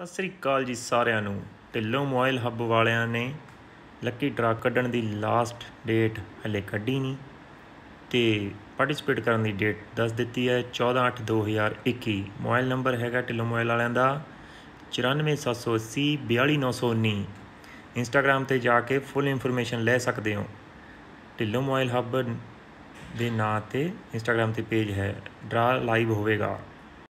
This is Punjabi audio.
ਸਤਿ ਸ੍ਰੀ ਅਕਾਲ ਜੀ ਸਾਰਿਆਂ ਨੂੰ ਢਿੱਲੋਂ ਮੋਬਾਈਲ ਹੱਬ ਵਾਲਿਆਂ ਨੇ ਲੱਕੀ ਡਰਾ ਕੱਢਣ ਦੀ ਲਾਸਟ ਡੇਟ ਹਲੇ ਕੱਢੀ ਨਹੀਂ ਤੇ ਪਾਰਟਿਸਿਪੇਟ ਕਰਨ ਦੀ ਡੇਟ ਦੱਸ ਦਿੱਤੀ ਹੈ 14/8/2021 ਮੋਬਾਈਲ ਨੰਬਰ ਹੈਗਾ ਢਿੱਲੋਂ ਮੋਬਾਈਲ ਵਾਲਿਆਂ ਦਾ 94780 42919 ਇੰਸਟਾਗ੍ਰam ਤੇ ਜਾ ਕੇ ਫੁੱਲ ਇਨਫੋਰਮੇਸ਼ਨ ਲੈ ਸਕਦੇ ਹੋ। ਢਿੱਲੋਂ ਮੋਬਾਈਲ ਹੱਬ ਦੇ ਨਾਂ ਤੇ ਇੰਸਟਾਗ੍ਰam ਤੇ ਪੇਜ ਹੈ, ਡਰਾ ਲਾਈਵ ਹੋਵੇਗਾ।